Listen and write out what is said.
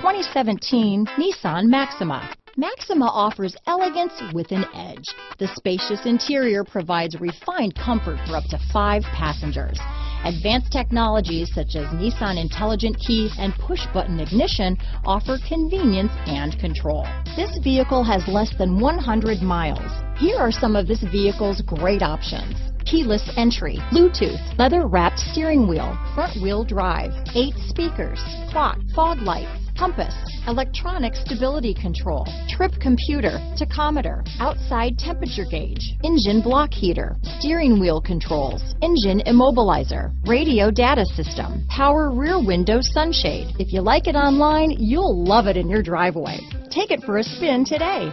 2017 Nissan Maxima. Maxima offers elegance with an edge. The spacious interior provides refined comfort for up to five passengers. Advanced technologies such as Nissan Intelligent Key and push-button ignition offer convenience and control. This vehicle has less than 100 miles. Here are some of this vehicle's great options keyless entry, Bluetooth, leather-wrapped steering wheel, front-wheel drive, eight speakers, clock, fog lights, compass, electronic stability control, trip computer, tachometer, outside temperature gauge, engine block heater, steering wheel controls, engine immobilizer, radio data system, power rear window sunshade. If you like it online, you'll love it in your driveway. Take it for a spin today.